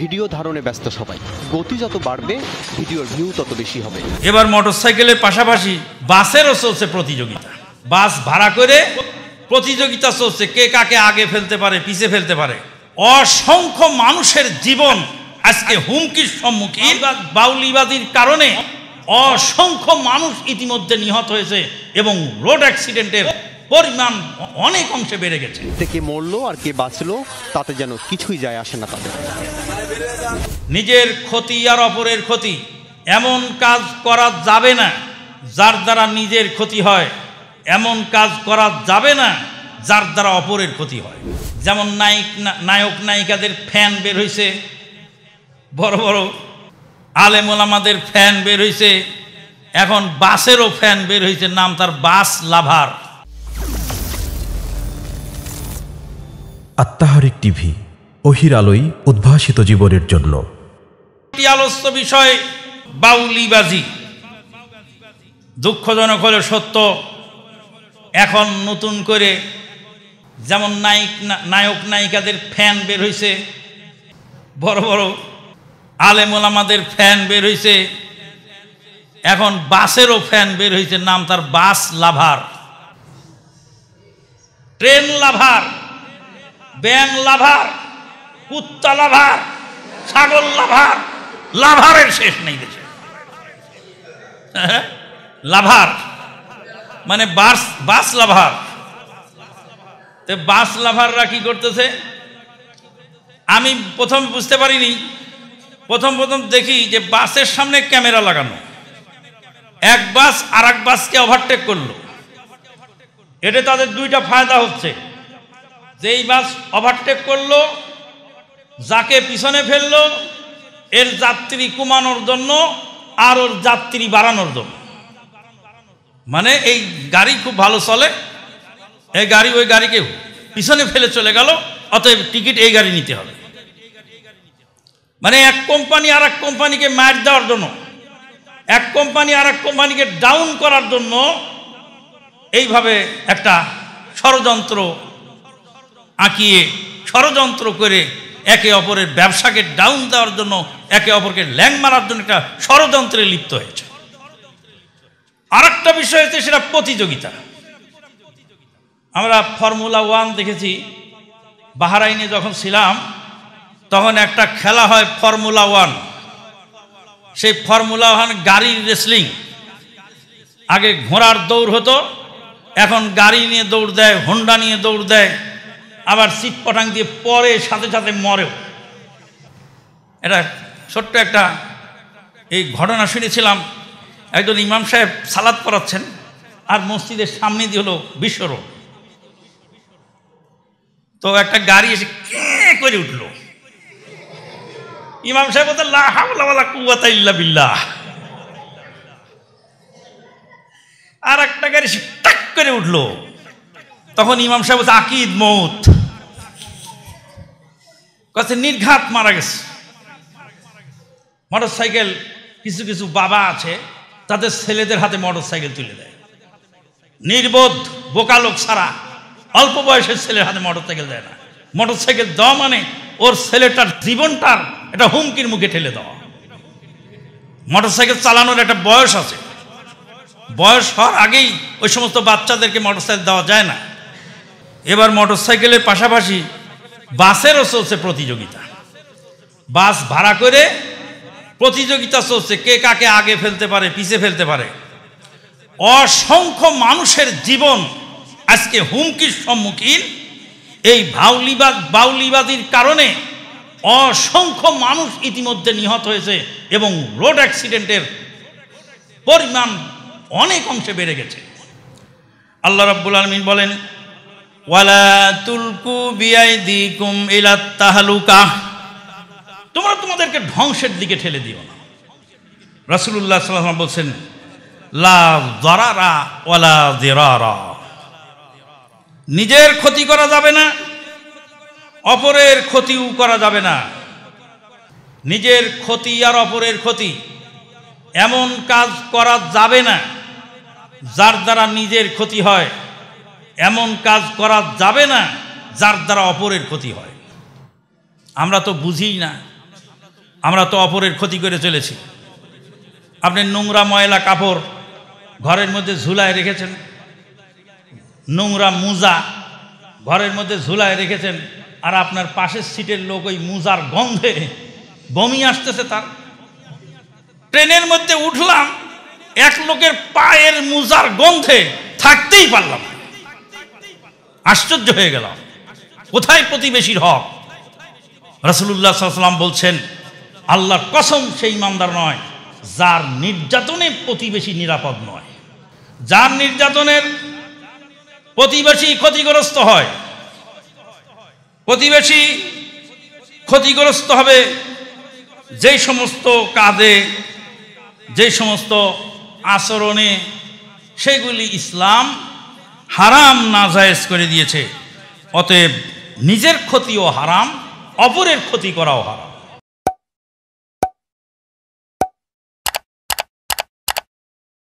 Video ধারণে ব্যস্ত সবাই। গতি যত বাড়বে ভিডিওর ভিউ তত বেশি হবে। এবার মোটরসাইকেলের পাশাপাশি বাসেরও চলছে প্রতিযোগিতা। বাস ভাড়া করে প্রতিযোগিতা চলছে কে কাকে আগে ফেলতে পারে পিছে ফেলতে পারে। অসংখ্য মানুষের জীবন আজকে হুমকির সম্মুখীন। বাউলিবাদীর কারণে অসংখ্য মানুষ ইতিমধ্যে নিহত হয়েছে এবং রোড অ্যাক্সিডেন্টের পরিমাণ অনেক অংশে বেড়ে গেছে। থেকে মরলো আর কে বাঁচলো তাতে যেন কিছুই যায় আসে না তাদের। নিজের ক্ষতি আর অপরের ক্ষতি এমন কাজ করা যাবে না যার দ্বারা নিজের ক্ষতি হয়। এমন কাজ করা যাবে না যার দ্বারা অপরের ক্ষতি হয়। যেমন নায়ক নায়ক নায়িকাদের ফ্যান বের হয়েছে বড় বড় আলেমুল আমাদের ফ্যান বের হয়েছে এখন বাসেরও ফ্যান বের হয়েছে নাম তার বাস লাভার। আত্মাহারিক টিভি অহির আলোয় উদ্ভাসিত জীবনের জন্য। আলোচ্য বিষয়, বাউলিবাজি। দুঃখজনক হলে সত্য, এখন নতুন করে যেমন নায়ক নায়ক নায়িকাদের ফ্যান বের হয়েছে বড় বড় আলেমুল আমাদের ফ্যান বের হয়েছে এখন বাসেরও ফ্যান বের হয়েছে নাম তার বাস লাভার। ট্রেন লাভার ব্যাং লাভার। কুত্তা লাভার ছাগল লাভার লাভারের শেষ নেই দেশে। হ্যাঁ? লাভার। মানে বাস বাস লাভার। তো বাস লাভাররা কি করতেছে? আমি প্রথম বুঝতে পারিনি। প্রথম প্রথম দেখি যে বাসের সামনে ক্যামেরা লাগানো। এক বাস আর এক বাসকে ওভারটেক করল। এটা তাদের দুইটা ফায়দা হচ্ছে। যে এই বাস ওভারটেক করল যাকে পিছনে ফেলল, এর যাত্রী কমানোর জন্য আর ওর যাত্রী বাড়ানোর জন্য। মানে এই গাড়ি খুব ভালো চলে, এই গাড়ি ওই গাড়িকে পিছনে ফেলে চলে গেল, অতএব টিকিট এই গাড়ি নিতে হবে। মানে এক কোম্পানি আর এক কোম্পানিকে মার দেওয়ার জন্য, এক কোম্পানি আর এক কোম্পানিকে ডাউন করার জন্য এইভাবে একটা ষড়যন্ত্র আঁকিয়ে, ষড়যন্ত্র করে একে অপরের ব্যবসাকে ডাউন দেওয়ার জন্য, একে অপরকে ল্যাং মারার জন্য একটা ষড়যন্ত্রে লিপ্ত হয়েছে। আর একটা বিষয় হচ্ছে সেটা প্রতিযোগিতা। আমরা ফর্মুলা ওয়ান দেখেছি, বাহারাইনে যখন ছিলাম, তখন একটা খেলা হয় ফর্মুলা ওয়ান সেই ফর্মুলা ওয়ান গাড়ির রেসলিং আগে ঘোড়ার দৌড় হতো, এখন গাড়ি নিয়ে দৌড় দেয় হোন্ডা নিয়ে দৌড় দেয়। আবার সিট পটাং দিয়ে পরে সাথে সাথে মরেও। এটা ছোট্ট একটা এই ঘটনা শুনেছিলাম। একজন ইমাম সাহেব সালাদ পড়াচ্ছেন আর মসজিদের সামনে দিয়ে হলো বিশ্বরোড তো একটা গাড়ি এসে কে করে উঠল? ইমাম সাহেব ইল্লা বিল্লাহ। আর একটা গাড়ি টাক করে উঠল। তখন ইমাম সাহেব আকিদ মৌত। কাছে নির্ঘাত মারা গেছে। মোটর সাইকেল কিছু কিছু বাবা আছে, তাদের ছেলেদের হাতে মোটর সাইকেল তুলে দেয়। নির্বোধ, বোকা লোক ছাড়া, অল্প বয়সের ছেলের হাতে মোটর সাইকেল দেয় না। মোটর সাইকেল দেওয়া মানে ওর ছেলেটার জীবনটার একটা হুমকির মুখে ঠেলে দেওয়া। মোটর সাইকেল চালানোর একটা বয়স আছে। বয়স হওয়ার আগেই ওই সমস্ত বাচ্চাদেরকে মোটর সাইকেল দেওয়া যায় না। এবার মোটর সাইকেলের পাশাপাশি বাসেরও চলছে প্রতিযোগিতা। বাস ভাড়া করে প্রতিযোগিতা চলছে, কে কাকে আগে ফেলতে পারে, পিছে ফেলতে পারে। অসংখ্য মানুষের জীবন আজকে হুমকির সম্মুখীন। এই ভাউলিবাদ বাউলিবাদীর কারণে অসংখ্য মানুষ ইতিমধ্যে নিহত হয়েছে এবং রোড অ্যাক্সিডেন্টের পরিমাণ অনেক অংশে বেড়ে গেছে। আল্লাহ রাব্বুল আলমিন বলেন ওয়ালা তুলকু বিয়াইদিকুম ইলা তাহালুকা। তোমরা তোমাদেরকে ধ্বংসের দিকে ঠেলে দিও না। রাসূলুল্লাহ ওয়াসাল্লাম বলছেন, লা দারারা ওয়ালা দিরারা। নিজের ক্ষতি করা যাবে না, অপরের ক্ষতিও করা যাবে না। নিজের ক্ষতি আর অপরের ক্ষতি এমন কাজ করা যাবে না, যার দ্বারা নিজের ক্ষতি হয়। এমন কাজ করা যাবে না যার দ্বারা অপরের ক্ষতি হয়। আমরা তো বুঝি না। আমরা তো অপরের ক্ষতি করে চলেছি। আপনি নোংরা ময়লা কাপড় ঘরের মধ্যে ঝুলায় রেখেছেন। নোংরা মুজা ঘরের মধ্যে ঝুলায় রেখেছেন। আর আপনার পাশের সিটের লোক ওই মুজার গন্ধে বমি আসতেছে তার। ট্রেনের মধ্যে উঠলাম, এক লোকের পায়ের মুজার গন্ধে থাকতেই পারলাম না। আশ্চর্য হয়ে গেলাম কোথায় প্রতিবেশীর হক? রসুল্লাহ সাল্লাম বলছেন, আল্লাহর কসম সেই ইমানদার নয়, যার নির্যাতনে প্রতিবেশী নিরাপদ নয়। যার নির্যাতনের প্রতিবেশী ক্ষতিগ্রস্ত হয়, প্রতিবেশী ক্ষতিগ্রস্ত হবে যেই সমস্ত কাজে, যেই সমস্ত আচরণে, সেগুলি ইসলাম হারাম নাজায়েজ করে দিয়েছে। অতএব নিজের ক্ষতিও হারাম অপরের ক্ষতি করাও হারাম।